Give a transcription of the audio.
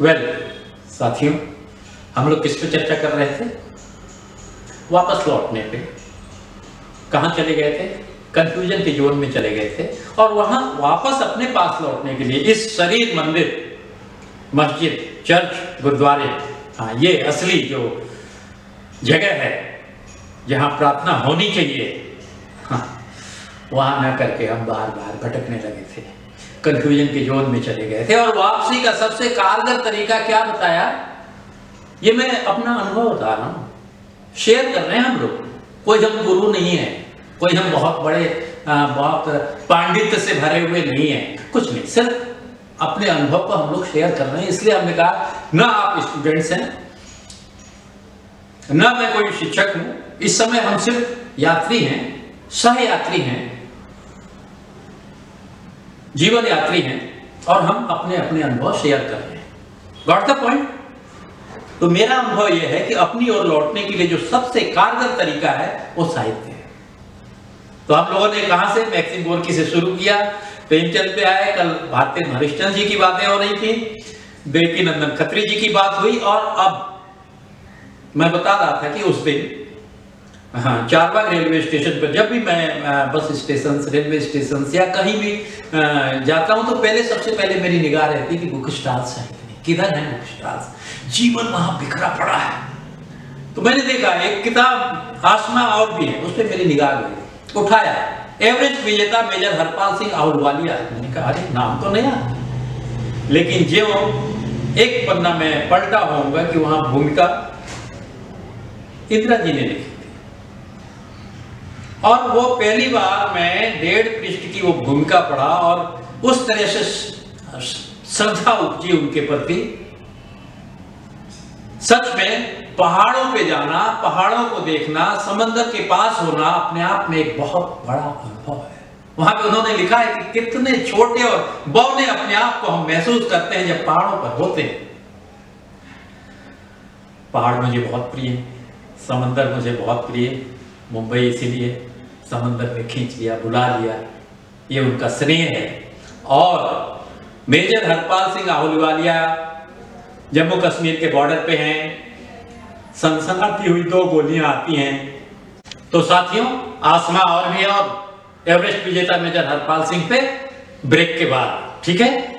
Well साथियों, हम लोग किस पे चर्चा कर रहे थे? वापस लौटने पे। कहाँ चले गए थे? कंफ्यूजन के जोन में चले गए थे। और वहाँ वापस अपने पास लौटने के लिए इस शरीर मंदिर, मस्जिद, चर्च, गुरुद्वारे हाँ ये असली जो जगह है, जहाँ प्रार्थना होनी चाहिए हाँ वहाँ ना करके हम बार बार भटकने लगे थे। कंफ्यूजन के जोन में चले गए थे। और वापसी का सबसे कारगर तरीका क्या बताया? ये मैं अपना अनुभव बता रहा हूँ। शेयर कर रहे हैं हम लोग। कोई हम गुरु नहीं है। कोई हम बहुत बड़े आ, बहुत पांडित्य से भरे हुए नहीं है। कुछ नहीं। सिर्फ़ अपने अनुभव को हम लोग शेयर कर रहे हैं। इसलिए हमने कहा ना आप स्टूडेंट्स हैं ना मैं कोई शिक्षक हूँ। इस समय हम सिर्फ़ यात्री हैं सह यात्री हैं। जीवन यात्री हैं और हम अपने अपने अनुभव शेयर कर रहे हैं। द पॉइंट तो मेरा अनुभव यह है कि अपनी ओर लौटने के लिए जो सबसे कारगर तरीका है, वो साहित्य है। तो हम लोगों ने कहा से मैक्सिम गोरकी से शुरू किया? प्रेमचंद पे आए, कल भारतीय हरिश्चंद्र जी की बातें हो रही थी, बेटी नंदन खत्री जी की बात हुई और अब मैं बता रहा था कि उस दिन हाँ चारबाग रेलवे स्टेशन पर जब भी मैं बस स्टेशन रेलवे स्टेशन या कहीं भी जाता हूँ तो पहले, सबसे पहले मेरी निगाह रहती है कि बुक हैं किधर है बुक जीवन वहाँ बिखरा पड़ा है। तो मैंने देखा, एक किताब आसमा और भी है, उस पर मेरी निगाह गई। उठाया एवरेज विजेता मेजर हरपाल सिंह आहलवालिया मैंने कहा, अरे, नाम तो नया लेकिन जो एक पन्ना में पलटा होऊँगा कि वहाँ भूमिका इंदिरा जी ने लिखी। और वो पहली बार मैं डेढ़ पृष्ठ की वो भूमिका पढ़ा और उस तरह से श्रद्धा उपजी उनके प्रति। सच में पहाड़ों पे जाना, पहाड़ों को देखना, समंदर के पास होना अपने आप में एक बहुत बड़ा अनुभव है। वहाँ पे उन्होंने लिखा है कि कितने छोटे और बौने अपने आप को हम महसूस करते हैं जब पहाड़ों पर होते हैं। पहाड़ मुझे बहुत प्रिय, समंदर मुझे बहुत प्रिय मुंबई इसीलिए समंदर में खींच लिया, बुला लिया। ये उनका स्नेह है। और मेजर हरपाल सिंह आहलूवालिया जम्मू कश्मीर के बॉर्डर पे हैं। सनसनाती हुई दो गोलियाँ आती हैं। तो साथियों, आसमा और भी और एवरेस्ट विजेता मेजर हरपाल सिंह पे ब्रेक के बाद, ठीक है?